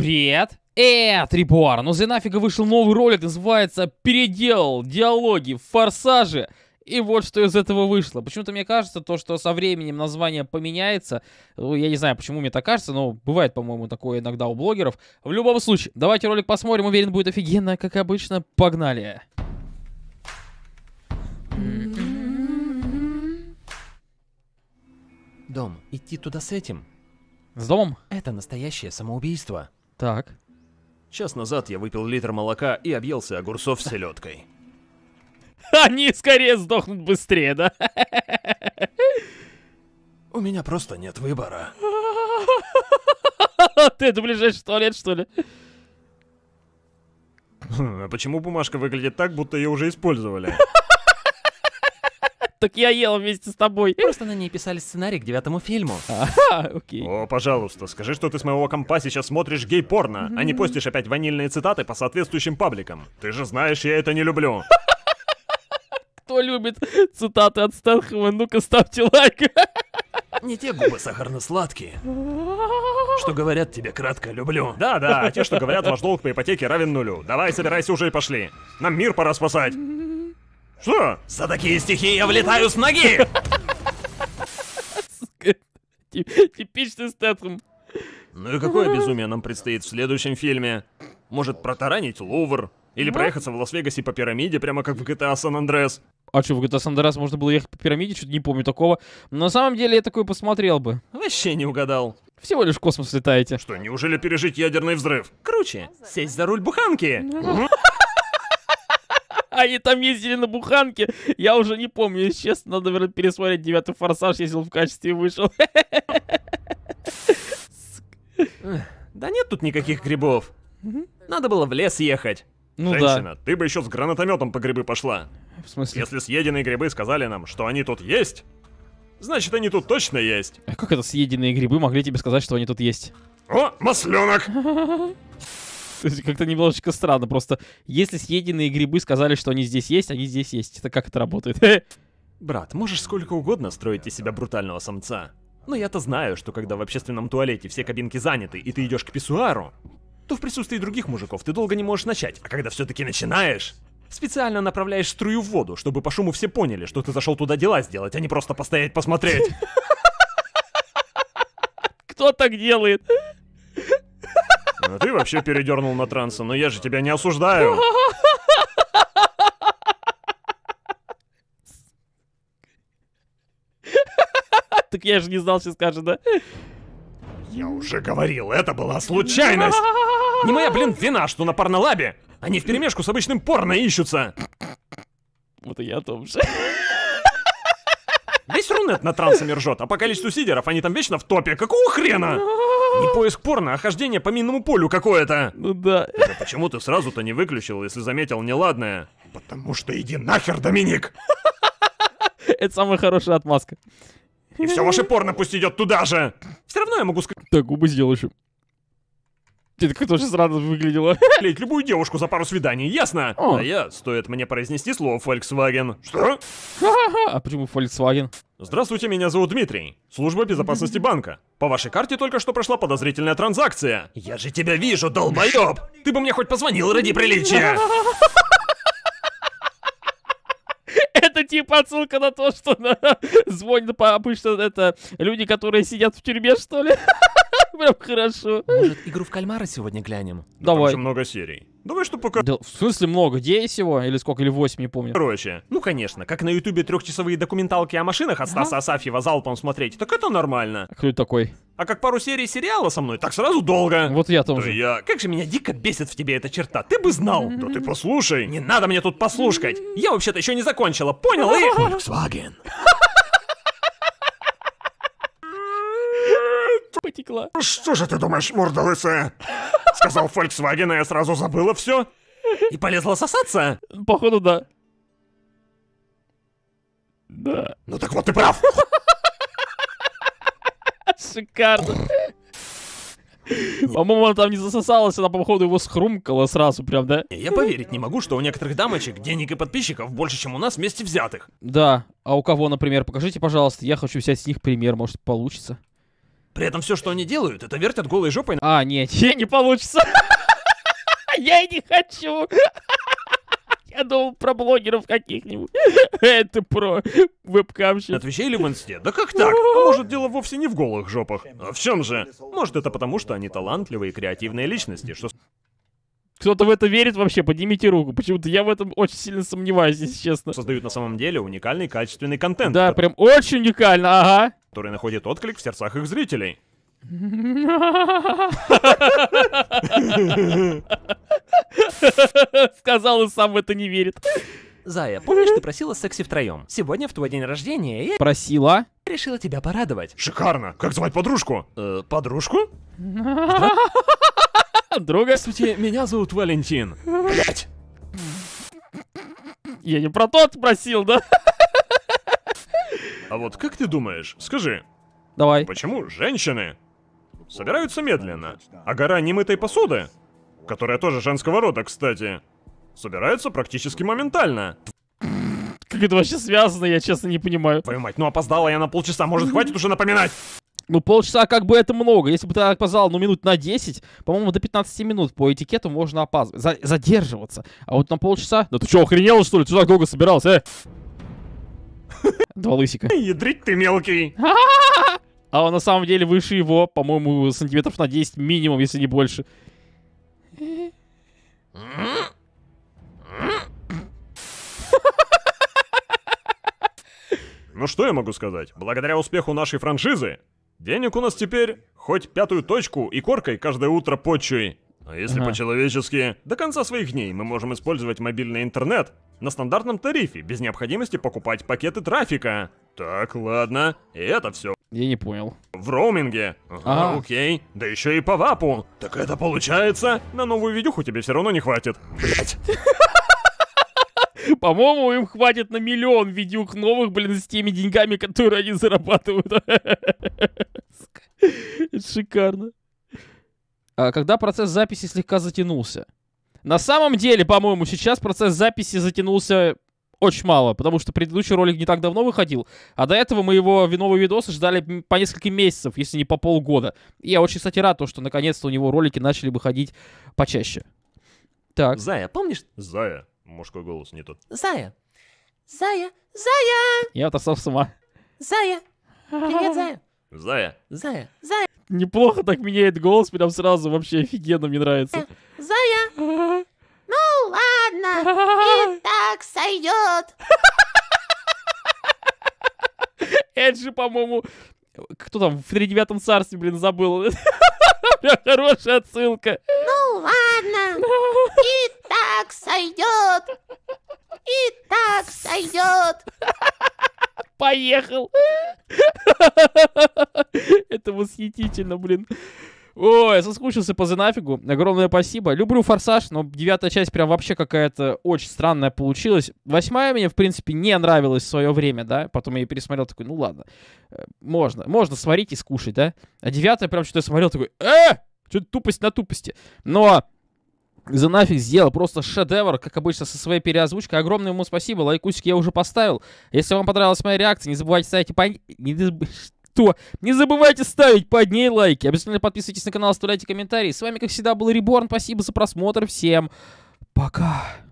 Привет! Э, Трибуар, ну за нафига вышел новый ролик, называется «Переделал диалоги в форсаже». И вот что из этого вышло. Почему-то мне кажется, то, что со временем название поменяется. Ну, я не знаю, почему мне так кажется, но бывает, по-моему, такое иногда у блогеров. В любом случае, давайте ролик посмотрим. Уверен, будет офигенно, как обычно. Погнали. Дом, идти туда с этим? С домом? Это настоящее самоубийство. Так. Час назад я выпил литр молока и объелся огурцов с селедкой. Они скорее сдохнут быстрее, да? У меня просто нет выбора. Ты это ближайший туалет, что ли? А почему бумажка выглядит так, будто ее уже использовали? Так я ел вместе с тобой. Просто на ней писали сценарий к девятому фильму. Ага, окей. О, пожалуйста, скажи, что ты с моего компа сейчас смотришь гей-порно, а не постишь опять ванильные цитаты по соответствующим пабликам. Ты же знаешь, я это не люблю. Кто любит цитаты от Стэнхэма, ну-ка ставьте лайк. Не те губы сахарно-сладкие. Что говорят тебе кратко «люблю». Да-да, а те, что говорят «ваш долг по ипотеке равен нулю». Давай, собирайся уже и пошли. Нам мир пора спасать. Что? За такие стихи я влетаю с ноги! Тип- Типичный Стэтхэм. Ну и какое безумие нам предстоит в следующем фильме? Может, протаранить Лувр? Или проехаться в Лас-Вегасе по пирамиде, прямо как в GTA San Andreas? А что, в GTA San Andreas можно было ехать по пирамиде? Что-то не помню такого. Но на самом деле я такое посмотрел бы. Вообще не угадал. Всего лишь в космос летаете. Что, неужели пережить ядерный взрыв? Круче, сесть за руль буханки. Они там ездили на буханке. Я уже не помню, если честно. Надо, наверное, пересмотреть девятый форсаж, если он в качестве вышел. Да нет тут никаких грибов. Надо было в лес ехать. Ну Женщина, ты бы еще с гранатометом по грибы пошла. да. В смысле? Если съеденные грибы сказали нам, что они тут есть, значит они тут точно есть. А как это съеденные грибы могли тебе сказать, что они тут есть? О, масленок! То есть Как-то немножечко странно. Просто если съеденные грибы сказали, что они здесь есть, они здесь есть. Это как это работает? Брат, можешь сколько угодно строить из себя брутального самца. Но я-то знаю, что когда в общественном туалете все кабинки заняты, и ты идешь к писсуару, то в присутствии других мужиков ты долго не можешь начать. А когда все-таки начинаешь, специально направляешь струю в воду, чтобы по шуму все поняли, что ты зашел туда дела сделать, а не просто постоять посмотреть. Кто так делает? Ну ты вообще передернул на транса, но я же тебя не осуждаю. Так я же не знал, что скажет, да? Я уже говорил, это была случайность. Не моя, блин, вина, что на порнолабе они вперемешку с обычным порно ищутся. Вот и я о том же. Весь Рунет на трансами ржет, а по количеству сидеров они там вечно в топе. Какого хрена? Не поиск порно, а хождение по минному полю какое-то. Ну да. Да почему ты сразу-то не выключил, если заметил неладное? Потому что иди нахер, Доминик! Это самая хорошая отмазка. И все ваше порно пусть идет туда же! Все равно я могу Так, губы сделал еще. Это тоже сразу выглядело. склеить любую девушку за пару свиданий, ясно? О. А я, стоит мне произнести слово Volkswagen. Что? А почему Volkswagen? Здравствуйте, меня зовут Дмитрий. Служба безопасности банка. По вашей карте только что прошла подозрительная транзакция. Я же тебя вижу, долбоёб! Ты бы мне хоть позвонил ради приличия! Это типа отсылка на то, что на- звонят по обычно это люди, которые сидят в тюрьме, что ли? Прям хорошо. Может, игру в кальмара сегодня глянем? Там Давай. же много серий. Давай что пока... Да, в смысле много? 9 всего? Или сколько? Или 8, не помню. Короче, ну конечно, как на ютубе трехчасовые документалки о машинах от Стаса Асафьева залпом смотреть, так это нормально. А Кто это такой? А как пару серий сериала со мной, так сразу долго. Вот я там Да же. я... Как же меня дико бесит в тебе эта черта, ты бы знал. Да ты послушай. Не надо мне тут послушать. Я вообще-то еще не закончила, понял? И... Volkswagen. Потекла. Что же ты думаешь, морда лысая? Сказал Volkswagen, а я сразу забыла все. И полезла сосаться? Походу, да. Да. Ну так вот ты прав. Шикарно. По-моему, она там не засосалась, она, походу, его схрумкала сразу прям, да? Я поверить не могу, что у некоторых дамочек денег и подписчиков больше, чем у нас вместе взятых. Да. А у кого, например, покажите, пожалуйста. Я хочу взять с них пример, может, получится. При этом все, что они делают, это вертят голой жопой на... А, нет, не получится. Я и не хочу. Я думал про блогеров каких-нибудь. Это про вебкамщик. или в Инсте. Да как так? А может, дело вовсе не в голых жопах. А в чем же? Может, это потому, что они талантливые и креативные личности, что Кто-то в это верит вообще? Поднимите руку. Почему-то я в этом очень сильно сомневаюсь, если честно. создают на самом деле уникальный качественный контент, Да, прям очень уникально, ага. который находит отклик в сердцах их зрителей. Сказал и сам в это не верит. Зая, помнишь, ты просила секси втроем? Сегодня в твой день рождения я Просила. решила тебя порадовать. Шикарно! Как звать подружку? Э, подружку? Друга. Здравствуйте, меня зовут Валентин. Блять! Я не про тот спросил, да? А вот как ты думаешь, скажи, Давай. почему женщины собираются медленно, а гора немытой посуды, которая тоже женского рода, кстати, собирается практически моментально? Как это вообще связано, я честно не понимаю. Твою мать, ну опоздала я на полчаса, может хватит уже напоминать? Ну, полчаса как бы это много. Если бы ты опоздал, ну, минут на 10, по-моему, до 15 минут по этикету можно опаздывать. За- задерживаться. А вот на полчаса... Да ты что, охренел, что ли? Ты так долго собирался, э? Два лысика. Ядрить ты мелкий. А он на самом деле выше его, по-моему, сантиметров на 10 минимум, если не больше. Ну что я могу сказать? Благодаря успеху нашей франшизы, денег у нас теперь хоть пятую точку и коркой каждое утро почуй. А если Ага. по-человечески, до конца своих дней мы можем использовать мобильный интернет на стандартном тарифе, без необходимости покупать пакеты трафика. Так, ладно, и это все Я не понял. в роуминге. Ага, Ага. окей. Да еще и по вапу. Так это получается, на новую видюху тебе все равно не хватит. Блять. По-моему, им хватит на миллион видюх новых, блин, с теми деньгами, которые они зарабатывают. Это шикарно. А когда процесс записи слегка затянулся? На самом деле, по-моему, сейчас процесс записи затянулся очень мало, потому что предыдущий ролик не так давно выходил, а до этого мы его новые видосы ждали по несколько месяцев, если не по полгода. И я очень, кстати, рад, то, что наконец-то у него ролики начали выходить почаще. Так. Зая, помнишь? Зая. Мужской голос не тот. Зая. Зая. Зая. Я отошел с ума. Зая. Привет, Зая. Зая. Зая. Зая. Неплохо так меняет голос, прям сразу вообще офигенно, мне нравится. Зая, ну ладно, и так сойдет. Же, по-моему, кто там в тридевятом царстве, блин, забыл. Хорошая отсылка. Ну ладно, и так сойдет. И так сойдет. Поехал. Это восхитительно, блин. Ой, я соскучился по Зенафигу. Огромное спасибо. Люблю Форсаж, но девятая часть прям вообще какая-то очень странная получилась. Восьмая мне, в принципе, не нравилась в свое время, да. Потом я ее пересмотрел, такой, ну ладно. Э, Можно, можно сварить и скушать, да. А девятая прям что-то смотрел, такой, э, что-то тупость на тупости. Но за нафиг сделал просто шедевр, как обычно, со своей переозвучкой. Огромное ему спасибо, лайкусик я уже поставил. Если вам понравилась моя реакция, не забывайте ставить по... Не, Что? Не забывайте ставить под ней лайки. Обязательно подписывайтесь на канал, оставляйте комментарии. С вами, как всегда, был Реборн. Спасибо за просмотр. Всем пока.